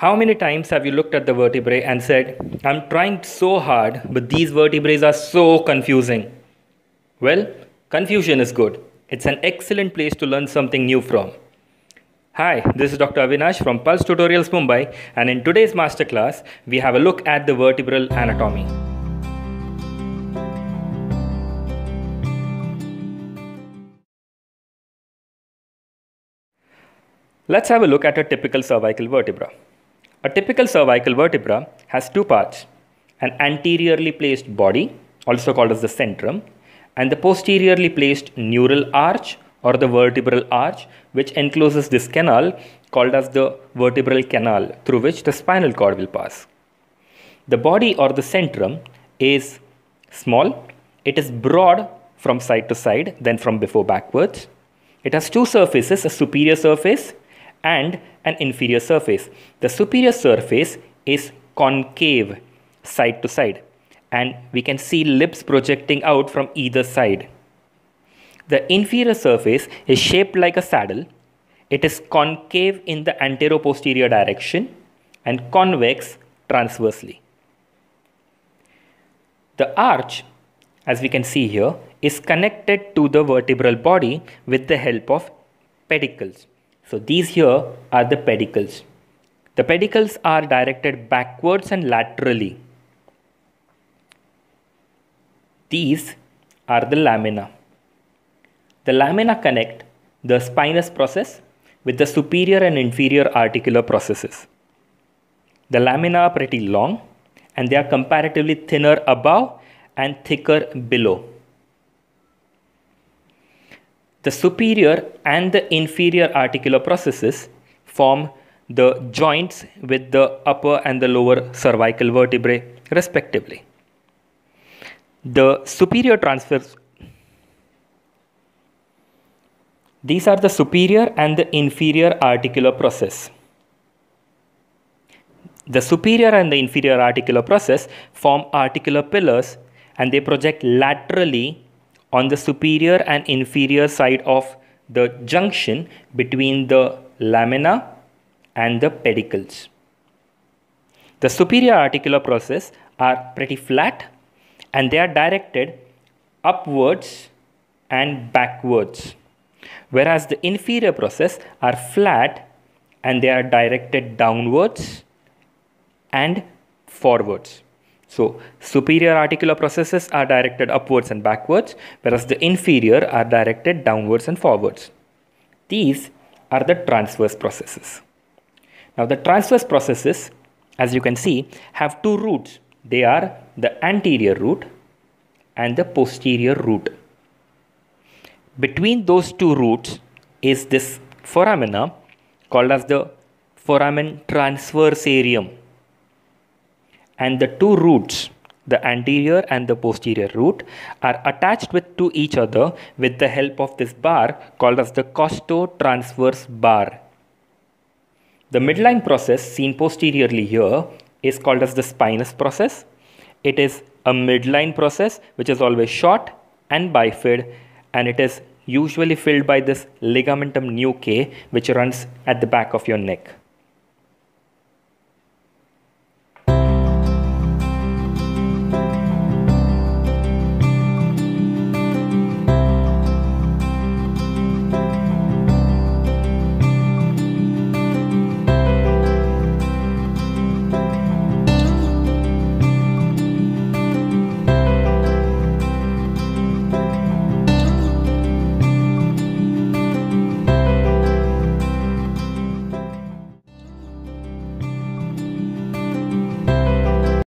How many times have you looked at the vertebrae and said, I'm trying so hard, but these vertebrae are so confusing? Well, confusion is good. It's an excellent place to learn something new from. Hi, this is Dr. Avinash from Pulse Tutorials Mumbai, and in today's masterclass, we have a look at the vertebral anatomy. Let's have a look at a typical cervical vertebra. A typical cervical vertebra has two parts, an anteriorly placed body, also called as the centrum, and the posteriorly placed neural arch or the vertebral arch, which encloses this canal called as the vertebral canal through which the spinal cord will pass. The body or the centrum is small, it is broad from side to side, then from before backwards. It has two surfaces, a superior surface and an inferior surface. The superior surface is concave side to side and we can see lips projecting out from either side. The inferior surface is shaped like a saddle. It is concave in the antero-posterior direction and convex transversely. The arch, as we can see here, is connected to the vertebral body with the help of pedicles. So these here are the pedicles. The pedicles are directed backwards and laterally. These are the lamina. The lamina connect the spinous process with the superior and inferior articular processes. The lamina are pretty long and they are comparatively thinner above and thicker below. The superior and the inferior articular processes form the joints with the upper and the lower cervical vertebrae respectively. The superior transverse These are the superior and the inferior articular process. The superior and the inferior articular process form articular pillars and they project laterally on the superior and inferior side of the junction between the lamina and the pedicles. The superior articular process are pretty flat and they are directed upwards and backwards whereas the inferior process are flat and they are directed downwards and forwards. So superior articular processes are directed upwards and backwards, whereas the inferior are directed downwards and forwards. These are the transverse processes. Now the transverse processes, as you can see, have two roots. They are the anterior root and the posterior root. Between those two roots is this foramina called as the foramen transversarium and the two roots the anterior and the posterior root are attached with to each other with the help of this bar called as the costotransverse bar. The midline process seen posteriorly here is called as the spinous process. It is a midline process which is always short and bifid and it is usually filled by this ligamentum nuchae which runs at the back of your neck.